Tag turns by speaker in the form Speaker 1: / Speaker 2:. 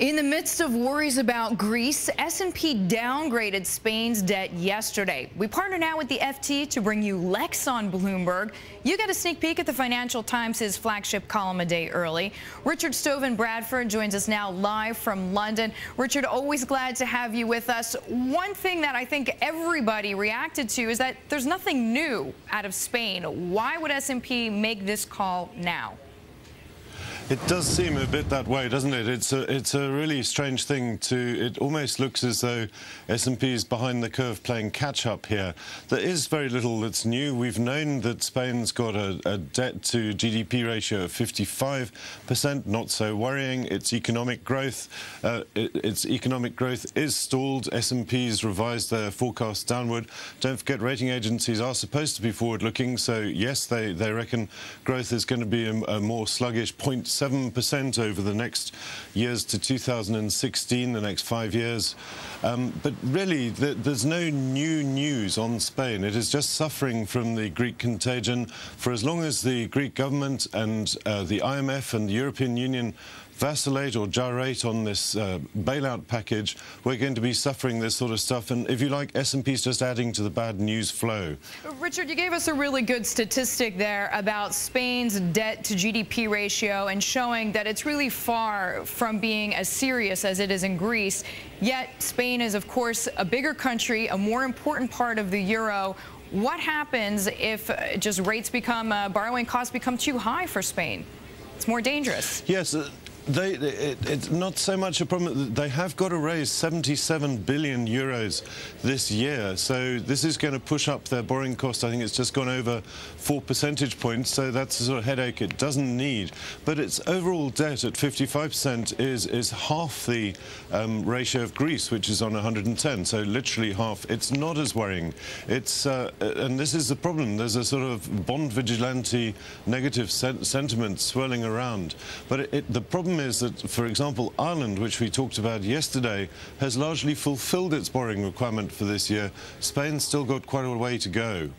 Speaker 1: In the midst of worries about Greece, S&P downgraded Spain's debt yesterday. We partner now with the FT to bring you Lex on Bloomberg. You get a sneak peek at the Financial Times' flagship column a day early. Richard Stovin Bradford joins us now live from London. Richard, always glad to have you with us. One thing that I think everybody reacted to is that there's nothing new out of Spain. Why would S&P make this call now?
Speaker 2: It does seem a bit that way, doesn't it? It's a it's a really strange thing to. It almost looks as though S&P is behind the curve playing catch up here. There is very little that's new. We've known that Spain's got a, a debt to GDP ratio of 55 percent. Not so worrying. Its economic growth, uh, it, its economic growth is stalled. S&P's revised their forecast downward. Don't forget, rating agencies are supposed to be forward-looking. So yes, they they reckon growth is going to be a, a more sluggish point 7% over the next years to 2016, the next five years. Um, but really, the, there's no new news on Spain. It is just suffering from the Greek contagion. For as long as the Greek government and uh, the IMF and the European Union vacillate or gyrate on this uh, bailout package, we're going to be suffering this sort of stuff. And if you like, S&P's just adding to the bad news flow.
Speaker 1: Richard, you gave us a really good statistic there about Spain's debt to GDP ratio and showing that it's really far from being as serious as it is in Greece. Yet Spain is, of course, a bigger country, a more important part of the euro. What happens if uh, just rates become, uh, borrowing costs become too high for Spain? It's more dangerous.
Speaker 2: Yes, uh, they, it, it's not so much a problem. They have got to raise 77 billion euros this year. So this is going to push up their borrowing cost. I think it's just gone over four percentage points. So that's a sort of headache it doesn't need. But its overall debt at 55% is, is half the um, ratio of Greece, which is on 110. So literally half. It's not as worrying. It's, uh, and this is the problem. There's a sort of bond vigilante negative sen sentiment swirling around. But it, it, the problem is that, for example, Ireland, which we talked about yesterday, has largely fulfilled its borrowing requirement for this year. Spain's still got quite a way to go.